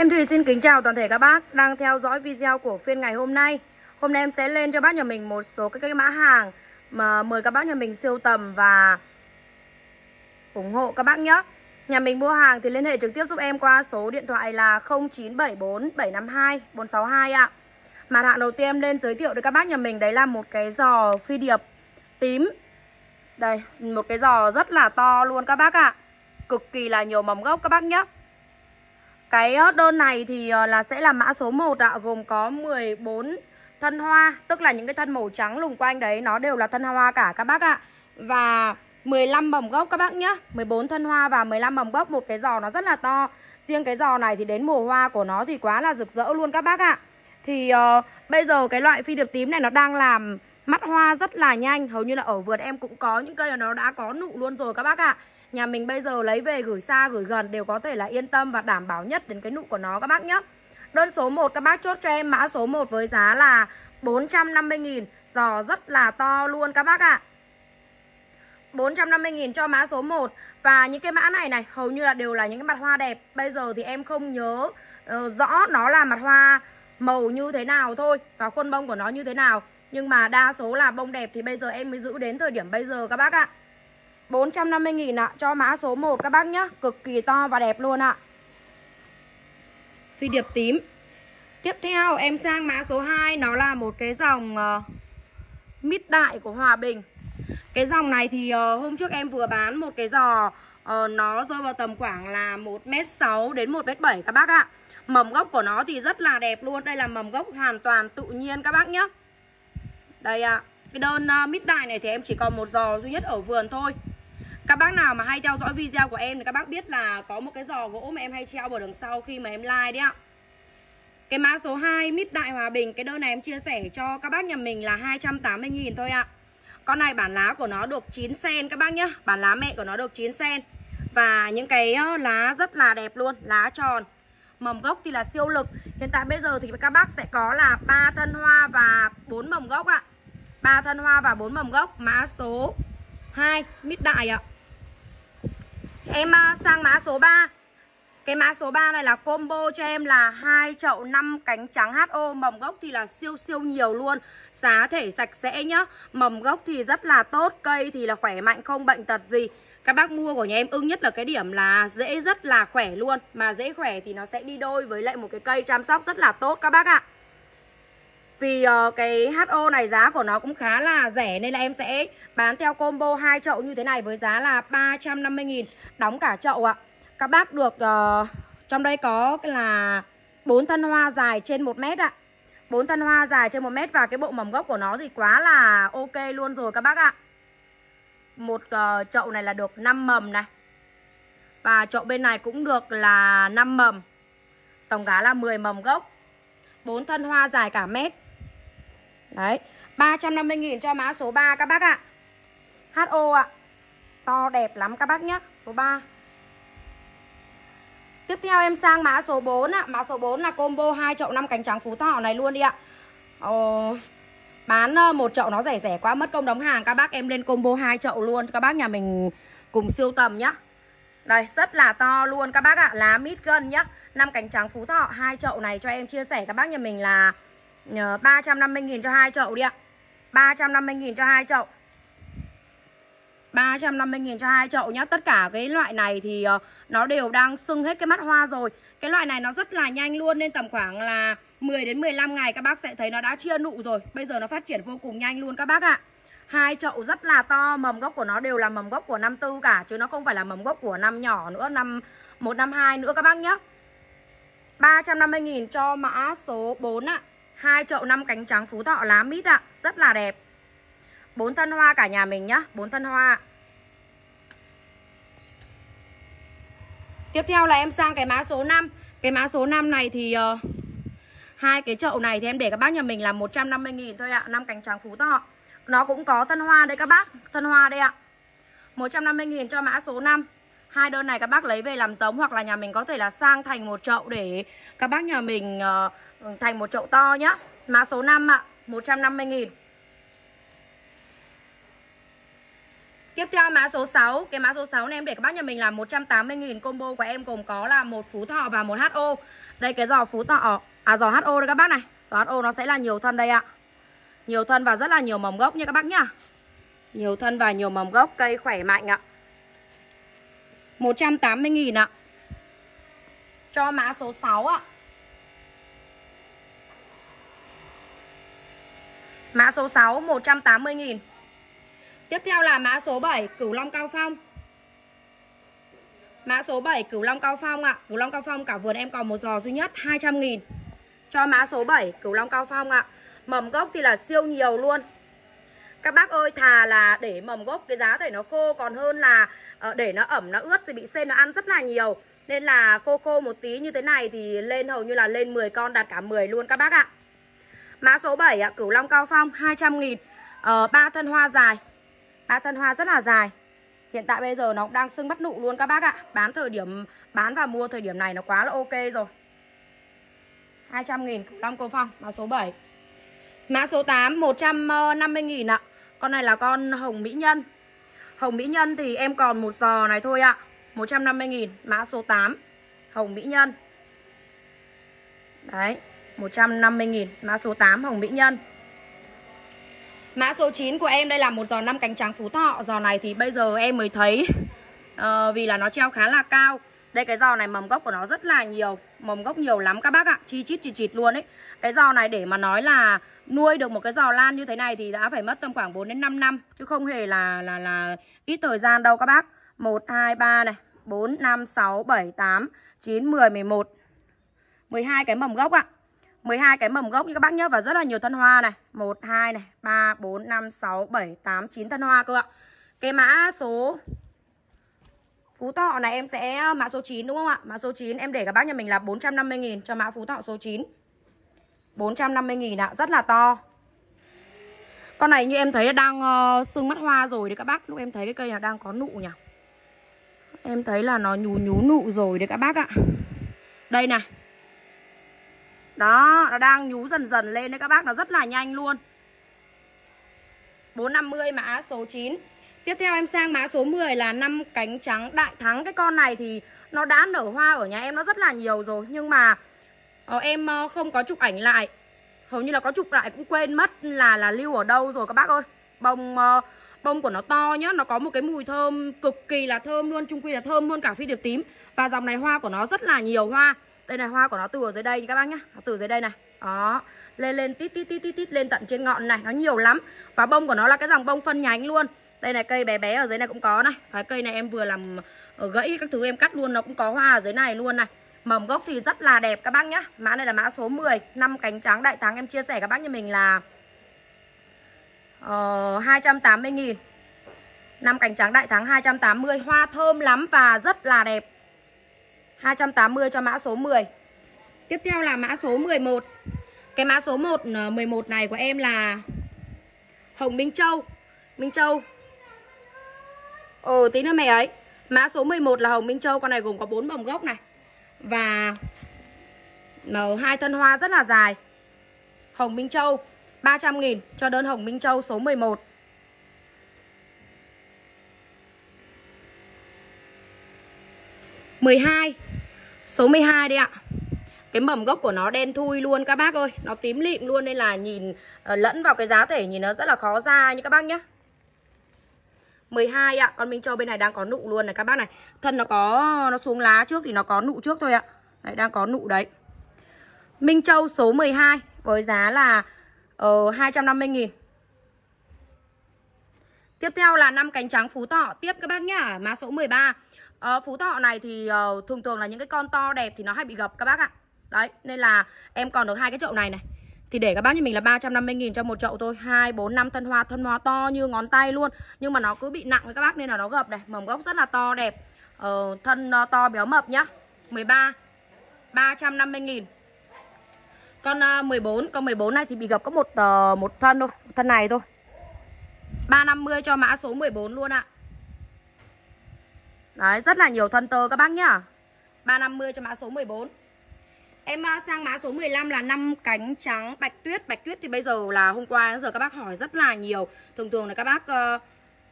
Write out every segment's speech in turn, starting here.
Em Thùy xin kính chào toàn thể các bác đang theo dõi video của phiên ngày hôm nay. Hôm nay em sẽ lên cho bác nhà mình một số các cái mã hàng mà mời các bác nhà mình siêu tầm và ủng hộ các bác nhé. Nhà mình mua hàng thì liên hệ trực tiếp giúp em qua số điện thoại là 0974 752 462 ạ. Mặt hàng đầu tiên em lên giới thiệu với các bác nhà mình đấy là một cái giò phi điệp tím. Đây, một cái giò rất là to luôn các bác ạ. Cực kỳ là nhiều mầm gốc các bác nhé cái ờ, đơn này thì ờ, là sẽ là mã số 1 ạ, gồm có 14 thân hoa, tức là những cái thân màu trắng lùng quanh đấy nó đều là thân hoa cả các bác ạ. Và 15 mầm gốc các bác nhá, 14 thân hoa và 15 mầm gốc Một cái giò nó rất là to. Riêng cái giò này thì đến mùa hoa của nó thì quá là rực rỡ luôn các bác ạ. Thì uh, bây giờ cái loại phi điệp tím này nó đang làm mắt hoa rất là nhanh Hầu như là ở vườn em cũng có những cây nó đã có nụ luôn rồi các bác ạ. Nhà mình bây giờ lấy về gửi xa gửi gần đều có thể là yên tâm và đảm bảo nhất đến cái nụ của nó các bác nhé Đơn số 1 các bác chốt cho em mã số 1 với giá là 450.000 Giò rất là to luôn các bác ạ. 450.000 cho mã số 1 Và những cái mã này này hầu như là đều là những cái mặt hoa đẹp. Bây giờ thì em không nhớ uh, rõ nó là mặt hoa màu như thế nào thôi Và khuôn bông của nó như thế nào. Nhưng mà đa số là bông đẹp thì bây giờ em mới giữ đến thời điểm bây giờ các bác ạ. 450.000 ạ. Cho mã số 1 các bác nhá, Cực kỳ to và đẹp luôn ạ. Phi điệp tím. Tiếp theo em sang mã số 2 Nó là một cái dòng uh, mít đại của Hòa Bình. Cái dòng này thì uh, hôm trước em vừa bán một cái giò uh, Nó rơi vào tầm khoảng là 1m6 đến 1m7 các bác ạ. Mầm gốc của nó thì rất là đẹp luôn. Đây là mầm gốc hoàn toàn tự nhiên các bác nhé Đây ạ. À, Cái đơn uh, mít đại này thì em chỉ còn một giò duy nhất ở vườn thôi các bác nào mà hay theo dõi video của em thì các bác biết là có một cái giò gỗ mà em hay treo ở đằng sau khi mà em like đấy ạ. Cái mã số 2 mít đại hòa bình, Cái đơn này em chia sẻ cho các bác nhà mình là 280.000 thôi ạ. Con này bản lá của nó được 9 sen các bác nhá. Bản lá mẹ của nó được 9 sen. Và những cái lá rất là đẹp luôn, Lá tròn. Mầm gốc thì là siêu lực. Hiện tại bây giờ thì các bác sẽ có là 3 thân hoa và 4 mầm gốc ạ. 3 thân hoa và 4 mầm gốc. Mã số 2 mít đại ạ. Em à, sang mã số 3 Cái mã số 3 này là combo cho em là hai chậu 5 cánh trắng HO Mầm gốc thì là siêu siêu nhiều luôn. Giá thể sạch sẽ nhá. Mầm gốc thì rất là tốt, Cây thì là khỏe mạnh, không bệnh tật gì. Các bác mua của nhà em ưng nhất là cái điểm là dễ, rất là khỏe luôn. Mà dễ khỏe thì nó sẽ đi đôi với lại một cái cây chăm sóc rất là tốt, các bác ạ vì uh, cái HO này giá của nó cũng khá là rẻ Nên là em sẽ bán theo combo hai chậu như thế này Với giá là 350.000 Đóng cả chậu ạ. Các bác được uh, Trong đây có là bốn thân hoa dài trên 1 mét ạ. Bốn thân hoa dài trên 1 mét Và cái bộ mầm gốc của nó thì quá là ok luôn rồi các bác ạ. Một uh, chậu này là được 5 mầm này. Và chậu bên này cũng được là 5 mầm. Tổng giá là 10 mầm gốc. Bốn thân hoa dài cả mét. Đấy 350.000 cho mã số 3 các bác ạ à. HO ạ à. To đẹp lắm các bác nhé Số 3 Tiếp theo em sang mã số 4 ạ à. Mã số 4 là combo 2 chậu 5 cánh trắng phú thọ này luôn đi ạ Ồ, Bán ờ, một chậu nó rẻ rẻ quá mất công đóng hàng Các bác em lên combo 2 chậu luôn Các bác nhà mình cùng siêu tầm nhá Đây rất là to luôn các bác ạ à. Lá mít gân nhá 5 cánh trắng phú thọ hai chậu này cho em chia sẻ các bác nhà mình là Ờ, 350.000 cho hai chậu đi ạ. 350.000 cho hai chậu. 350.000 cho hai chậu nhá. Tất cả cái loại này thì ờ, nó đều đang sưng hết cái mắt hoa rồi. Cái loại này nó rất là nhanh luôn Nên tầm khoảng là 10 đến 15 ngày các bác sẽ thấy nó đã chia nụ rồi. Bây giờ nó phát triển vô cùng nhanh luôn các bác ạ. Hai chậu rất là to, Mầm gốc của nó đều là mầm gốc của năm tư cả, Chứ nó không phải là mầm gốc của năm nhỏ nữa, năm 1 năm 2 nữa các bác nhé 350.000 cho mã số 4 ạ hai chậu năm cánh trắng phú thọ lá mít ạ Rất là đẹp. Bốn thân hoa cả nhà mình nhá bốn thân hoa. Tiếp theo là em sang cái mã số 5 Cái mã số 5 này thì uh, hai cái chậu này thì em để các bác nhà mình là 150.000 thôi ạ năm cánh trắng phú thọ. Nó cũng có thân hoa đây các bác Thân hoa đây ạ. 150.000 cho mã số 5 Hai đơn này các bác lấy về làm giống Hoặc là nhà mình có thể là sang thành một chậu để các bác nhà mình uh, thành một chậu to nhá. Mã số 5 ạ 150 nghìn. Tiếp theo mã số 6 Cái mã số 6 này em để các bác nhà mình là 180.000 Combo của em gồm có là một Phú Thọ và một HO Đây cái giò Phú Thọ À giò HO đây các bác này. Giò HO nó sẽ là nhiều thân đây ạ. Nhiều thân và rất là nhiều mầm gốc nha các bác nhá. Nhiều thân và nhiều mầm gốc Cây khỏe mạnh ạ. 180.000 ạ. Cho mã số 6 ạ. Mã số 6 180.000 Tiếp theo là mã số 7 Cửu Long Cao Phong. Mã số 7 Cửu Long Cao Phong ạ. Cửu Long Cao Phong, cả vườn em còn một giò duy nhất 200 nghìn. Cho mã số 7 Cửu Long Cao Phong ạ. Mầm gốc thì là siêu nhiều luôn. Các bác ơi thà là để mầm gốc cái giá thể nó khô Còn hơn là ờ, để nó ẩm nó ướt thì bị sên nó ăn rất là nhiều. Nên là khô khô một tí như thế này thì lên hầu như là lên 10 con đạt cả 10 luôn các bác ạ. Mã số 7 ạ Cửu Long Cao Phong 200 nghìn. Uh, thân hoa dài. Ba thân hoa rất là dài. Hiện tại bây giờ nó đang sưng bắt nụ luôn các bác ạ. Bán thời điểm bán và mua thời điểm này nó quá là ok rồi. 200 nghìn Long Cô Phong Mã số 7 Mã số 8 150 ờ, nghìn ạ. Con này là con Hồng Mỹ Nhân. Hồng Mỹ Nhân thì em còn một giò này thôi ạ. à. 150.000 Mã số 8 Hồng Mỹ Nhân. Đấy 150.000 Mã số 8 Hồng Mỹ Nhân. Mã số 9 của em đây là một giò 5 cánh trắng Phú Thọ. Giò này thì bây giờ em mới thấy uh, Vì là nó treo khá là cao. Đây cái giò này mầm gốc của nó rất là nhiều Mầm gốc nhiều lắm các bác ạ. Chi chít chi chít luôn ấy. Cái giò này để mà nói là nuôi được một cái giò lan như thế này Thì đã phải mất tầm khoảng 4 đến 5 năm Chứ không hề là là là ít thời gian đâu các bác. 1, 2, 3 này 4, 5, 6, 7, 8, 9, 10, 11 12 cái mầm gốc ạ. 12 cái mầm gốc như các bác nhớ và rất là nhiều thân hoa này. 1, 2 này 3, 4, 5, 6, 7, 8, 9 thân hoa cơ ạ. Cái mã số Phú Thọ này em sẽ ờ, mã số 9 đúng không ạ? Mã số 9 em để các bác nhà mình là 450.000 cho mã Phú Thọ số 9 450.000 ạ Rất là to. Con này như em thấy đang uh, sưng mắt hoa rồi đấy các bác. Lúc em thấy cái cây này đang có nụ nhỉ? Em thấy là nó nhú nhú nụ rồi đấy các bác ạ. Đây này. Đó, nó đang nhú dần dần lên đấy các bác. Nó rất là nhanh luôn. 450 mã số 9 Tiếp theo em sang mã số 10 là năm cánh trắng đại thắng. Cái con này thì nó đã nở hoa ở nhà em, nó rất là nhiều rồi. Nhưng mà ờ, em ờ, không có chụp ảnh lại. Hầu như là có chụp lại cũng quên mất là là lưu ở đâu rồi các bác ơi. Bông ờ, bông của nó to nhá, Nó có một cái mùi thơm cực kỳ là thơm luôn, Trung quy là thơm hơn cả phi điệp tím. Và dòng này hoa của nó rất là nhiều hoa. Đây này, hoa của nó từ ở dưới đây các bác nhá. Nó từ dưới đây này. Đó. Lên lên, tít tít tít tít tít, lên tận trên ngọn này. Nó nhiều lắm. Và bông của nó là cái dòng bông phân nhánh luôn. Đây này cây bé bé ở dưới này cũng có này. Cái cây này em vừa làm ở gãy các thứ em cắt luôn Nó cũng có hoa ở dưới này luôn này. Mầm gốc thì rất là đẹp các bác nhá. Mã này là mã số 10 năm cánh trắng đại thắng. Em chia sẻ các bác như mình là ờ, uh, 280 nghìn. Năm cánh trắng đại thắng 280 Hoa thơm lắm và rất là đẹp. 280 cho mã số 10 Tiếp theo là mã số 11 Cái mã số 1 11 ờ, này của em là Hồng Minh Châu. Minh Châu. Ừ tí nữa mẹ ấy. Mã số 11 là Hồng Minh Châu Con này gồm có 4 mầm gốc này. Và Màu hai thân hoa rất là dài. Hồng Minh Châu 300 nghìn cho đơn Hồng Minh Châu số 11 12 Số 12 đây ạ. Cái mầm gốc của nó đen thui luôn các bác ơi. Nó tím lịm luôn nên là nhìn uh, lẫn vào cái giá thể nhìn nó rất là khó ra như các bác nhé 12 ạ. Con Minh Châu bên này đang có nụ luôn này các bác này. Thân nó có nó xuống lá trước thì nó có nụ trước thôi ạ. Đấy đang có nụ đấy. Minh Châu số 12 Với giá là ờ, uh, 250 nghìn. Tiếp theo là năm cánh trắng Phú Thọ. Tiếp các bác nhá. Mã số 13 uh, ờ, Phú Thọ này thì uh, thường thường là những cái con to đẹp thì nó hay bị gập các bác ạ. Đấy nên là em còn được hai cái chậu này này thì để các bác như mình là 350 nghìn cho một chậu thôi. 2, 4, 5 thân hoa Thân hoa to như ngón tay luôn. Nhưng mà nó cứ bị nặng với các bác nên là nó gập này. Mầm gốc rất là to đẹp. Ờ, Thân nó to béo mập nhá. 13 350 nghìn. Con ờ, uh, 14 Con 14 này thì bị gập có một uh, một thân thôi Thân này thôi. 350 cho mã số 14 luôn ạ. Đấy, rất là nhiều thân tơ các bác nhá. 350 cho mã số 14 Em à, sang mã số 15 là năm cánh trắng bạch tuyết. Bạch tuyết thì bây giờ là hôm qua giờ các bác hỏi rất là nhiều. Thường thường là các bác uh,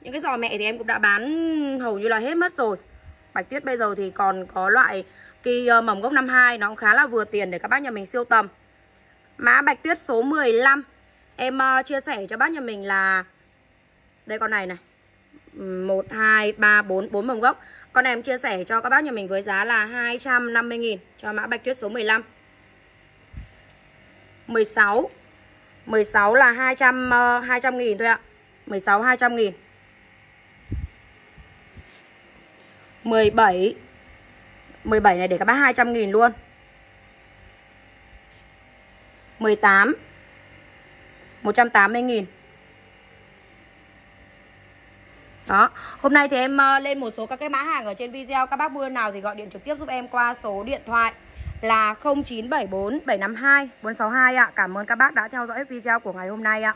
những cái giò mẹ thì em cũng đã bán hầu như là hết mất rồi. Bạch tuyết bây giờ thì còn có loại kỳ ờ, mầm gốc 52 Nó cũng khá là vừa tiền để các bác nhà mình siêu tầm. Mã bạch tuyết số 15 Em uh, chia sẻ cho bác nhà mình là Đây con này này. 1, 2, 3, 4, 4 mầm gốc. Con này em chia sẻ cho các bác nhà mình với giá là 250.000 Cho mã bạch tuyết số 15 16 16 là 200 uh, 200 000 thôi ạ. 16 200 000 17 17 này để các bác 200 000 luôn. 18 180 000 đó, hôm nay thì em ờ, lên một số các cái mã hàng ở trên video Các bác mua nào thì gọi điện trực tiếp giúp em qua số điện thoại là 0974 752 462 ạ. Cảm ơn các bác đã theo dõi video của ngày hôm nay ạ.